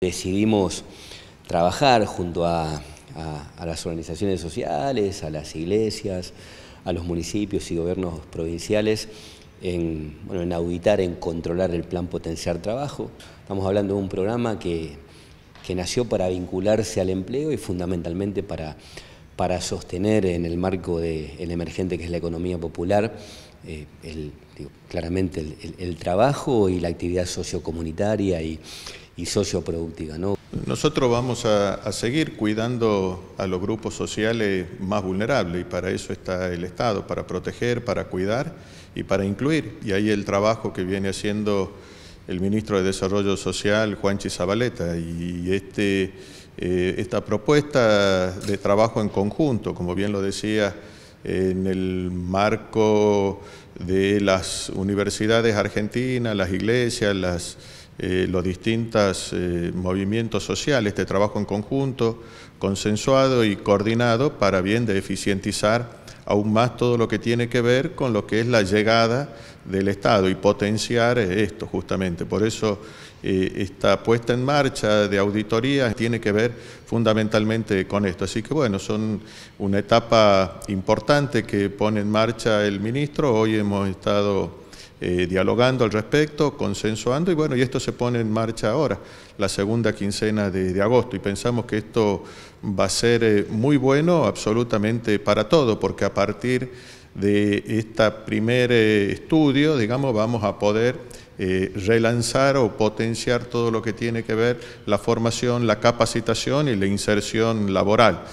Decidimos trabajar junto a, las organizaciones sociales, a las iglesias, a los municipios y gobiernos provinciales en, auditar, en controlar el plan Potenciar Trabajo. Estamos hablando de un programa que, nació para vincularse al empleo y fundamentalmente para, sostener en el marco del emergente que es la economía popular eh, claramente el, trabajo y la actividad sociocomunitaria y, y socioproductiva. ¿no? Nosotros vamos a, seguir cuidando a los grupos sociales más vulnerables y para eso está el Estado, para proteger, para cuidar y para incluir. Y ahí el trabajo que viene haciendo el ministro de Desarrollo Social, Juan Chizabaleta, y este, eh, esta propuesta de trabajo en conjunto, como bien lo decía, en el marco de las universidades argentinas, las iglesias, las eh, los distintos eh, movimientos sociales de trabajo en conjunto, consensuado y coordinado para bien de eficientizar aún más todo lo que tiene que ver con lo que es la llegada del Estado y potenciar esto justamente. Por eso eh, esta puesta en marcha de auditoría tiene que ver fundamentalmente con esto. Así que bueno, son una etapa importante que pone en marcha el ministro. Hoy hemos estado eh, dialogando al respecto, consensuando y bueno, y esto se pone en marcha ahora, la segunda quincena de, agosto y pensamos que esto va a ser eh, muy bueno absolutamente para todo, porque a partir de este primer eh, estudio, digamos, vamos a poder relanzar o potenciar todo lo que tiene que ver la formación, la capacitación y la inserción laboral.